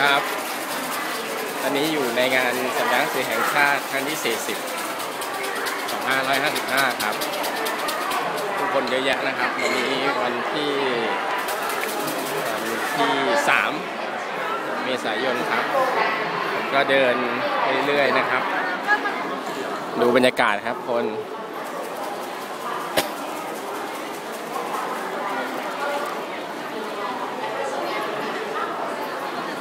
ครับ ตอนนี้อยู่ในงานสำนักหนังสื่อแห่งชาติครั้งที่ 40 2555 ครับ ทุกคนเยอะแยะนะครับ วันนี้วันที่วันที่ 3 เมษายนครับ ผมก็เดินไปเรื่อยๆนะครับ ดูบรรยากาศครับคน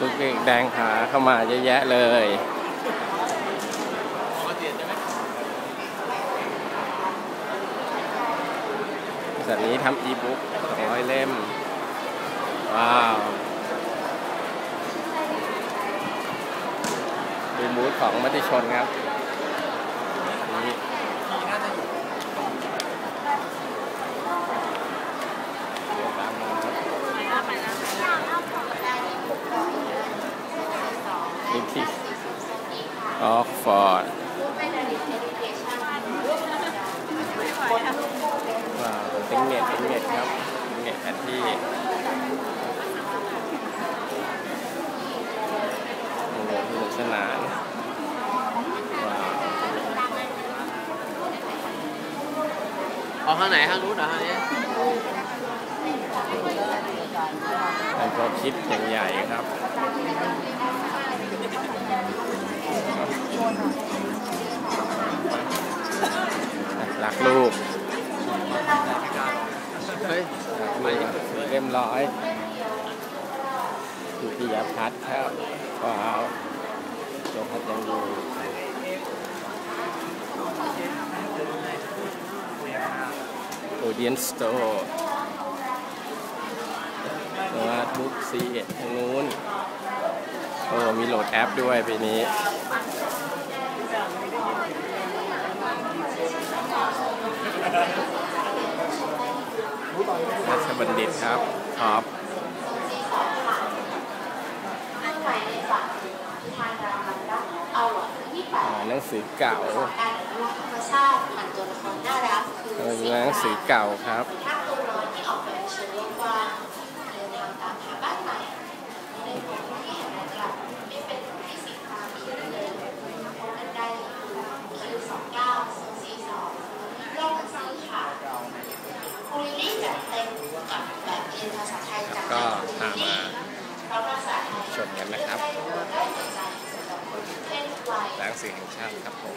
ทุกเด็กแดงหาเข้ามาเยอะแยะเลยสัตว์นี้ทำอีบุ๊ก200 เล่ม ว้าว ดูมูดของมติชนครับนี่เดินตามมาครับนี่ ที่ออกฟอร์ดว้าวเต็งเน็ตเต็งเน็ตครับเต็งเน็ตแอดที่โอ้โหสนุกสนานว้าวออกทางไหนทางนู้นเหรอทางนี้เป็นตัวคิดอย่างใหญ่ครับ รักลูก เฮ้ยรักลูกเรียบร้อยอยู่ที่ยาพัดครับว้าวโยพัดยังอยู่โอเดียนสโตร์วาดบุ๊กซีเอ็ดทางนู้น โอ้มีโหลดแอปด้วยปีนี้ ราชบัณฑิตครับท็อปอ่าหนังสือเก่าการอนุรักษ์ธรรมชาติผ่านตัวละครน่ารักคือเออหนังสือเก่าครับ ถ้าตัวน้อยที่ออกไปเผชิญโลกกว้างเดินทางตามหาบ้านใหม่ในผมที่เห็นนะครับไม่เป็นที่สิบตามที่เลยพบกันได้คิวสองเก้าสองสี่สองโลกหนังสือค่ะ คุริลี่จัดเต็มกับแบบเรียนภาษาไทยจากก็พามาชมกันนะครับแหัวใจสำหรับคนที่เล่นไวหนังสือแห่งชาติครับผม